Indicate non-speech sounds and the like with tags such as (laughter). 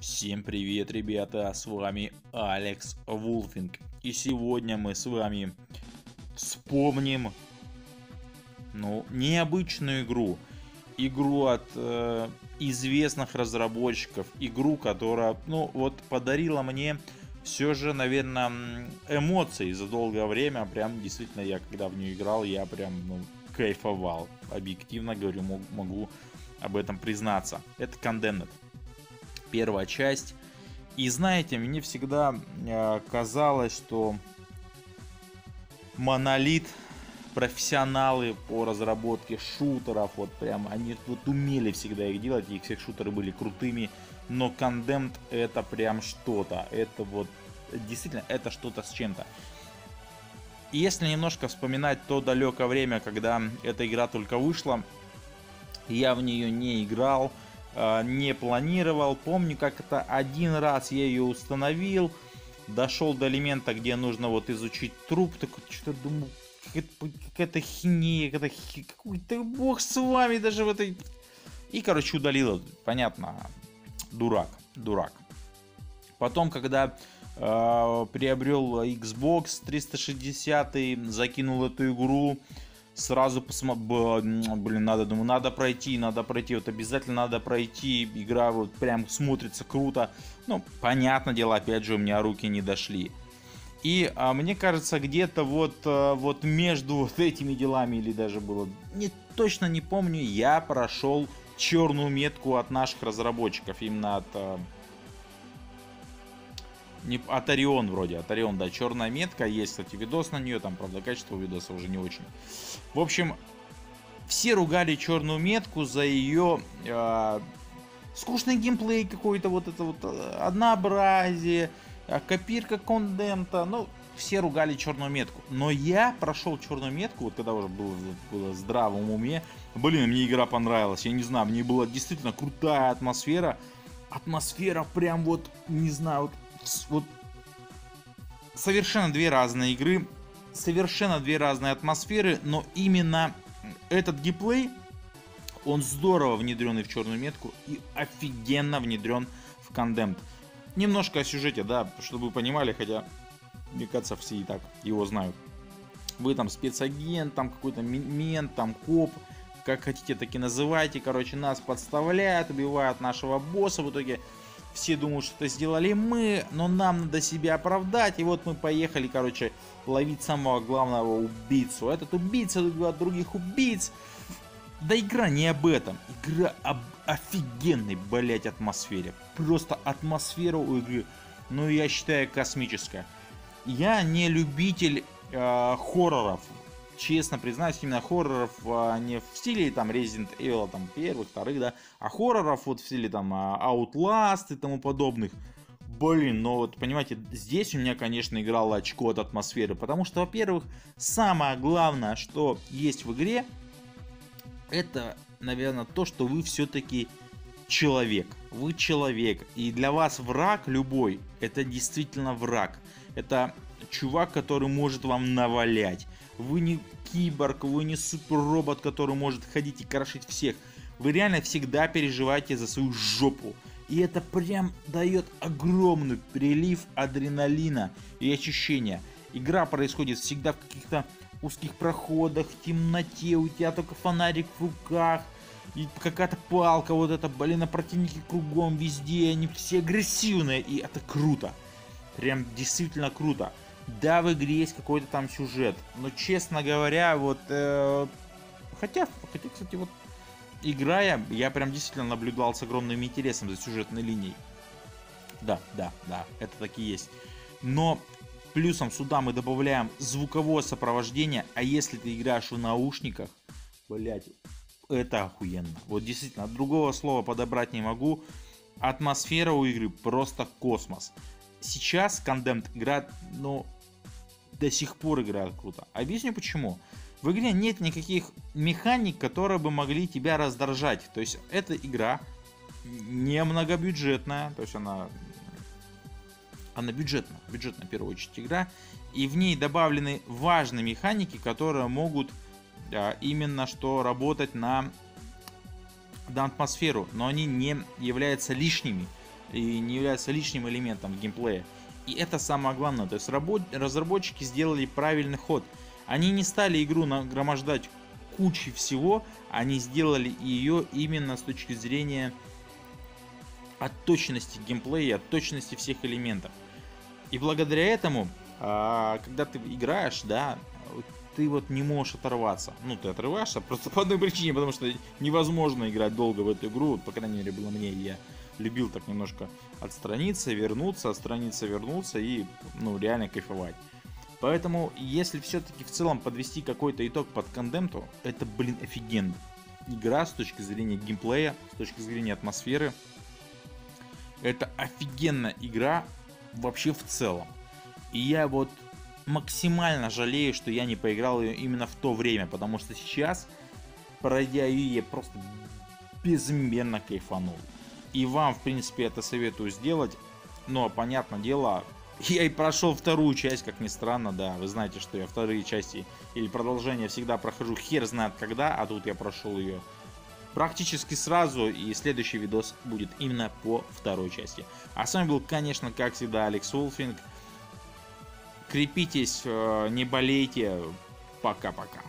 Всем привет, ребята, с вами Алекс Вулфинг. И сегодня мы с вами вспомним, ну, необычную игру. Игру от э, известных разработчиков. Игру, которая, ну, вот подарила мне все же, наверное, эмоции за долгое время. Прям, действительно, я когда в нее играл, я прям, ну, кайфовал. Объективно говорю, могу об этом признаться. Это Condemned первая часть. И знаете, мне всегда э, казалось, что Монолит, профессионалы по разработке шутеров, вот прям они вот умели всегда их делать, их всех шутеры были крутыми, но Condemned это прям что-то, это вот действительно это что-то с чем-то. И если немножко вспоминать то далекое время, когда эта игра только вышла, я в нее не играл, не планировал. Помню, как это один раз я ее установил, дошел до элемента, где нужно вот изучить труп, так что-то думаю, какая-то хинея, какая-то какой-то бог с вами даже в этой... И, короче, удалил, понятно, дурак, дурак. Потом, когда э, приобрел Xbox 360, закинул эту игру, сразу посмотрел, блин, надо, думаю, надо пройти, надо пройти, вот обязательно надо пройти, игра вот прям смотрится круто. Ну, понятное дело, опять же, у меня руки не дошли. И а, мне кажется, где-то вот, а, вот между вот этими делами, или даже было, не, точно не помню, я прошел черную метку от наших разработчиков, именно от а, не, Атарион вроде, Атарион, да, черная метка, есть, кстати, видос на нее, там, правда, качество видоса уже не очень. В общем, все ругали черную метку за ее э, скучный геймплей какой-то, вот это вот э, однообразие, э, копирка кондента, ну, все ругали черную метку. Но я прошел черную метку, вот когда уже был, было в здравом уме, блин, мне игра понравилась, я не знаю, мне была действительно крутая атмосфера, атмосфера прям вот, не знаю, вот вот совершенно две разные игры, совершенно две разные атмосферы, но именно этот геймплей, он здорово внедрен и в черную метку, и офигенно внедрен в Condemned. Немножко о сюжете, да, чтобы вы понимали, хотя, мне кажется, все и так его знают. Вы там спецагент, там какой-то мент, там коп, как хотите, так и называйте. Короче, нас подставляют, убивают нашего босса. В итоге все думают, что это сделали мы, но нам надо себя оправдать. И вот мы поехали, короче, ловить самого главного убийцу. Этот убийца убивает других убийц. Да игра не об этом. Игра об офигенной, блять, атмосфере. Просто атмосфера у игры, ну, я считаю, космическая. Я не любитель э, хорроров честно признаюсь, именно хорроров а, не в стиле там Resident Evil там первых, вторых, да, а хорроров вот в стиле там а, Outlast и тому подобных. Блин, но вот понимаете, здесь у меня, конечно, играло очко от атмосферы, потому что, во-первых, самое главное, что есть в игре, это, наверное, то, что вы все-таки человек. Вы человек. И для вас враг любой, это действительно враг. Это чувак, который может вам навалять. Вы не киборг, вы не суперробот, который может ходить и крошить всех. Вы реально всегда переживаете за свою жопу. И это прям дает огромный прилив адреналина и ощущения. Игра происходит всегда в каких-то узких проходах, в темноте, у тебя только фонарик в руках, и какая-то палка, вот это, блин, а противники кругом, везде, они все агрессивные, и это круто. Прям действительно круто. Да, в игре есть какой-то там сюжет, но, честно говоря, вот... Э, хотя, хотя, кстати, вот играя, я прям действительно наблюдал с огромным интересом за сюжетной линией. Да, да, да, это такие есть. Но плюсом сюда мы добавляем звуковое сопровождение, а если ты играешь в наушниках, блять, это охуенно. Вот действительно, другого слова подобрать не могу. Атмосфера у игры просто космос. Сейчас Condemned играет, ну, до сих пор играют круто. Объясню почему. В игре нет никаких механик, которые бы могли тебя раздражать. То есть эта игра не многобюджетная, то есть она она бюджетная, бюджетная в первую очередь игра, и в ней добавлены важные механики, которые могут а, именно что работать на, на атмосферу, но они не являются лишними. и не является лишним элементом в геймплее. И это самое главное. То есть разработчики сделали правильный ход. Они не стали игру нагромождать кучей всего, они сделали ее именно с точки зрения от точности геймплея, от точности всех элементов. И благодаря этому, а, когда ты играешь, да, ты вот не можешь оторваться. Ну, ты отрываешься просто (laughs) по одной причине, потому что невозможно играть долго в эту игру, по крайней мере, было мне, я любил так немножко отстраниться, вернуться, отстраниться, вернуться и, ну, реально кайфовать. Поэтому, если все-таки в целом подвести какой-то итог под кондем, то это, блин, офигенно. Игра с точки зрения геймплея, с точки зрения атмосферы. Это офигенная игра вообще в целом. И я вот максимально жалею, что я не поиграл ее именно в то время, потому что сейчас, пройдя ее, я просто безмерно кайфанул. И вам, в принципе, это советую сделать. Но, понятное дело, я и прошел вторую часть, как ни странно, да. Вы знаете, что я вторые части или продолжение всегда прохожу хер знает когда, а тут я прошел ее практически сразу. И следующий видос будет именно по второй части. А с вами был, конечно, как всегда, Алекс Улфинг. Крепитесь, э, не болейте. Пока-пока.